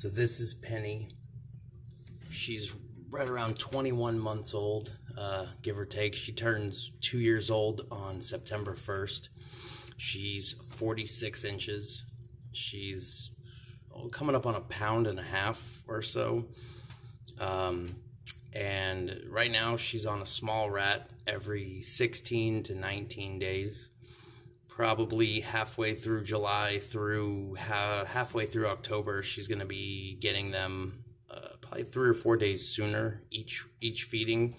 So this is Penny. She's right around 21 months old, uh, give or take. She turns two years old on September 1st. She's 46 inches. She's oh, coming up on a pound and a half or so. Um, and right now she's on a small rat every 16 to 19 days probably halfway through July through ha- halfway through October, she's going to be getting them uh, probably three or four days sooner each each feeding,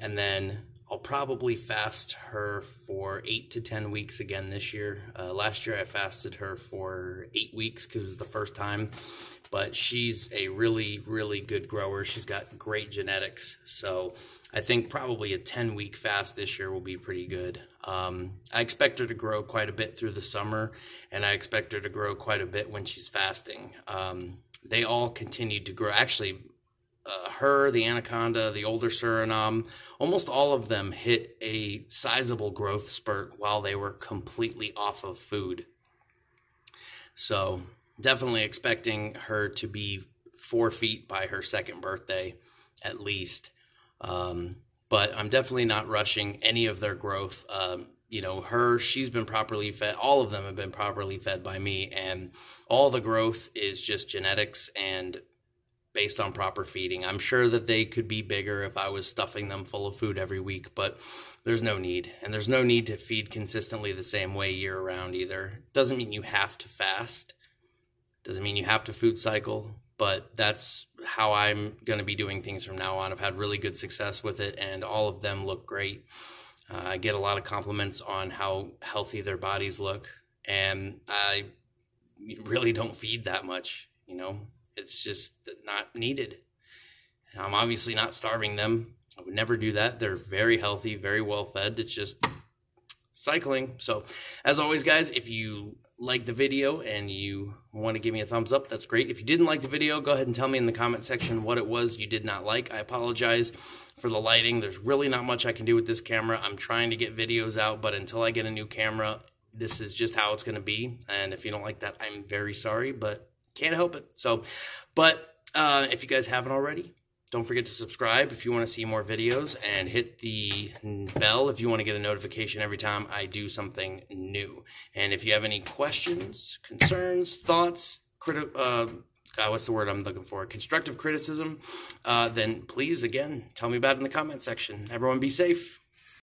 and then I'll probably fast her for eight to ten weeks again this year. Uh, last year I fasted her for eight weeks because it was the first time, but she's a really really good grower. She's got great genetics, so I think probably a 10 week fast this year will be pretty good. Um, I expect her to grow quite a bit through the summer, and I expect her to grow quite a bit when she's fasting. Um, they all continued to grow. Actually, uh, her, the anaconda, the older Suriname, almost all of them hit a sizable growth spurt while they were completely off of food. So, definitely expecting her to be four feet by her second birthday, at least. Um, but I'm definitely not rushing any of their growth. Um, you know, her, she's been properly fed. All of them have been properly fed by me, and all the growth is just genetics and based on proper feeding. I'm sure that they could be bigger if I was stuffing them full of food every week, but there's no need. And there's no need to feed consistently the same way year round either. Doesn't mean you have to fast. Doesn't mean you have to food cycle but that's how I'm going to be doing things from now on. I've had really good success with it, and all of them look great. Uh, I get a lot of compliments on how healthy their bodies look, and I really don't feed that much. You know, it's just not needed. And I'm obviously not starving them. I would never do that. They're very healthy, very well fed. It's just cycling. So, as always, guys, if you like the video and you want to give me a thumbs up, that's great. If you didn't like the video, go ahead and tell me in the comment section what it was you did not like. I apologize for the lighting. There's really not much I can do with this camera. I'm trying to get videos out, but until I get a new camera, this is just how it's going to be. And if you don't like that, I'm very sorry, but can't help it. So, but uh, if you guys haven't already, don't forget to subscribe if you want to see more videos and hit the bell if you want to get a notification every time I do something new. And if you have any questions, concerns, thoughts, criti- uh, God, what's the word I'm looking for? Constructive criticism, uh, then please, again, tell me about it in the comment section. Everyone be safe.